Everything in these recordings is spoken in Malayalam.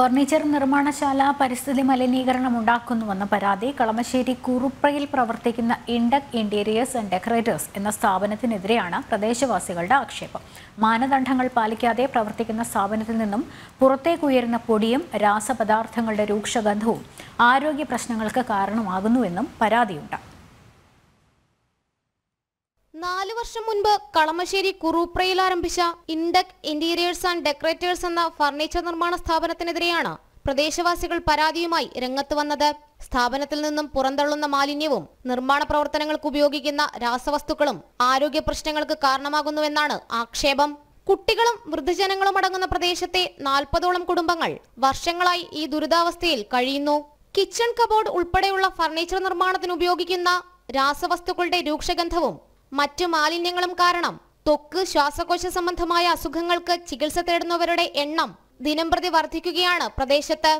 ഫർണിച്ചർ നിർമ്മാണശാല പരിസ്ഥിതി മലിനീകരണം ഉണ്ടാക്കുന്നുവെന്ന പരാതി കളമശ്ശേരി കുറുപ്രയിൽ പ്രവർത്തിക്കുന്ന ഇൻഡക് ഇന്റീരിയേഴ്സ് ആൻഡ് ഡെക്കറേറ്റേഴ്സ് എന്ന സ്ഥാപനത്തിനെതിരെയാണ് പ്രദേശവാസികളുടെ ആക്ഷേപം. മാനദണ്ഡങ്ങൾ പാലിക്കാതെ പ്രവർത്തിക്കുന്ന സ്ഥാപനത്തിൽ നിന്നും പുറത്തേക്കുയരുന്ന പൊടിയും രാസപദാർത്ഥങ്ങളുടെ രൂക്ഷഗന്ധവും ആരോഗ്യ പ്രശ്നങ്ങൾക്ക് കാരണമാകുന്നുവെന്നും പരാതിയുണ്ട്. നാലു വർഷം മുൻപ് കളമശ്ശേരി കുറുപ്രയിൽ ആരംഭിച്ച ഇൻഡക് ഇന്റീരിയേഴ്സ് ആൻഡ് ഡെക്കറേറ്റേഴ്സ് എന്ന ഫർണിച്ചർ നിർമ്മാണ സ്ഥാപനത്തിനെതിരെയാണ് പ്രദേശവാസികൾ പരാതിയുമായി രംഗത്ത് വന്നത്. സ്ഥാപനത്തിൽ നിന്നും പുറന്തള്ളുന്ന മാലിന്യവും നിർമ്മാണ പ്രവർത്തനങ്ങൾക്ക് ഉപയോഗിക്കുന്ന രാസവസ്തുക്കളും ആരോഗ്യ പ്രശ്നങ്ങൾക്ക് കാരണമാകുന്നുവെന്നാണ് ആക്ഷേപം. കുട്ടികളും വൃദ്ധജനങ്ങളും അടങ്ങുന്ന പ്രദേശത്തെ നാൽപ്പതോളം കുടുംബങ്ങൾ വർഷങ്ങളായി ഈ ദുരിതാവസ്ഥയിൽ കഴിയുന്നു. കിച്ചൺ കബോർഡ് ഉൾപ്പെടെയുള്ള ഫർണിച്ചർ നിർമ്മാണത്തിന് ഉപയോഗിക്കുന്ന രാസവസ്തുക്കളുടെ രൂക്ഷഗന്ധവും മറ്റു മാലിന്യങ്ങളും കാരണം. തൊക്ക് ശ്വാസകോശ സംബന്ധമായ അസുഖങ്ങൾക്ക് ചികിത്സ തേടുന്നവരുടെ എണ്ണം ദിനംപ്രതി വർദ്ധിക്കുകയാണ് പ്രദേശത്ത്.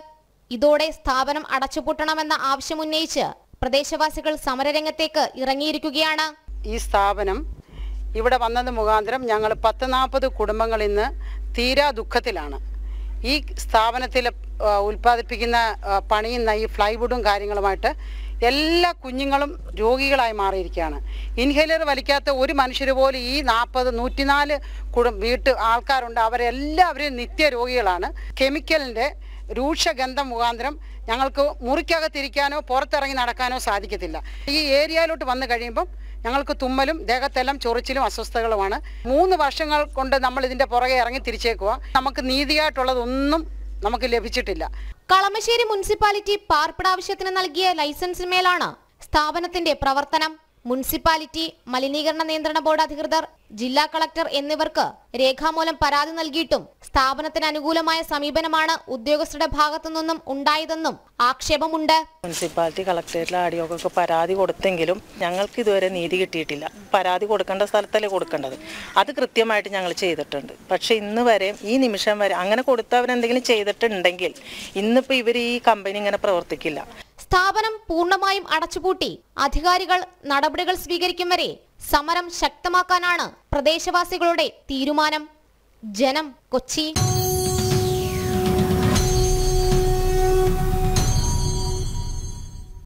ഇതോടെ സ്ഥാപനം അടച്ചുപൂട്ടണമെന്ന ആവശ്യമുന്നയിച്ച് പ്രദേശവാസികൾ സമരരംഗത്തേക്ക് ഇറങ്ങിയിരിക്കുകയാണ്. ഈ സ്ഥാപനം ഇവിടെ വന്നത് മുഖാന്തരം ഞങ്ങൾ പത്ത് നാൽപ്പത് കുടുംബങ്ങൾ ഇന്ന് തീരാ ദുഃഖത്തിലാണ്. ഈ സ്ഥാപനത്തിൽ ഉൽപ്പാദിപ്പിക്കുന്ന പണിയുന്ന ഈ ഫ്ലൈവുഡും കാര്യങ്ങളുമായിട്ട് എല്ലാ കുഞ്ഞുങ്ങളും രോഗികളായി മാറിയിരിക്കുകയാണ്. ഇൻഹേലർ വലിക്കാത്ത ഒരു മനുഷ്യർ പോലും ഈ നാൽപ്പത് നൂറ്റിനാല് കുടും വീട്ട് ആൾക്കാരുണ്ട്. അവരെല്ലാവരും നിത്യ രോഗികളാണ്. കെമിക്കലിന്റെ രൂക്ഷഗന്ധം മുഖാന്തരം ഞങ്ങൾക്ക് മുറിക്കകത്തിരിക്കാനോ പുറത്തിറങ്ങി നടക്കാനോ സാധിക്കത്തില്ല. ഈ ഏരിയയിലോട്ട് വന്നു കഴിയുമ്പം ഞങ്ങൾക്ക് തുമ്മലും ദേഹത്തെല്ലാം ചൊറിച്ചിലും അസ്വസ്ഥതകളുമാണ്. മൂന്ന് വർഷങ്ങൾ കൊണ്ട് നമ്മൾ ഇതിന്റെ പുറകെ ഇറങ്ങി തിരിച്ചേക്കുക നമുക്ക് നീതിയായിട്ടുള്ളതൊന്നും നമുക്ക് ലഭിച്ചിട്ടില്ല. കളമശ്ശേരി മുനിസിപ്പാലിറ്റി പാർപ്പിടാവശ്യത്തിന് നൽകിയ ലൈസൻസിന്മേലാണ് സ്ഥാപനത്തിന്റെ പ്രവർത്തനം. മുനിസിപ്പാലിറ്റി മലിനീകരണ നിയന്ത്രണ ബോർഡ് അധികൃതർ ജില്ലാ കളക്ടർ എന്നിവർക്ക് രേഖാമൂലം പരാതി നൽകിയിട്ടും സ്ഥാപനത്തിന് അനുകൂലമായ സമീപനമാണ് ഉദ്യോഗസ്ഥരുടെ ഭാഗത്തു നിന്നും ഉണ്ടായതെന്നും ആക്ഷേപമുണ്ട്. മുനിസിപ്പാലിറ്റി കളക്ടറേറ്റിലെ ആടിയോക്കൊക്കെ പരാതി കൊടുത്തെങ്കിലും ഞങ്ങൾക്ക് ഇതുവരെ നീതി കിട്ടിയിട്ടില്ല. പരാതി കൊടുക്കേണ്ട സ്ഥലത്തല്ലേ കൊടുക്കേണ്ടത്? അത് കൃത്യമായിട്ട് ഞങ്ങൾ ചെയ്തിട്ടുണ്ട്. പക്ഷേ ഇന്ന് വരെ ഈ നിമിഷം വരെ അങ്ങനെ കൊടുത്തവരെന്തെങ്കിലും ചെയ്തിട്ടുണ്ടെങ്കിൽ ഇന്നിപ്പോൾ ഇവർ ഈ കമ്പനി ഇങ്ങനെ പ്രവർത്തിക്കില്ല. സ്ഥാപനം പൂർണമായും അടച്ചുപൂട്ടി. അധികാരികൾ നടപടികൾ സ്വീകരിക്കും വരെ സമരം ശക്തമാക്കാനാണ് പ്രദേശവാസികളുടെ തീരുമാനം. ജനം കൊച്ചി.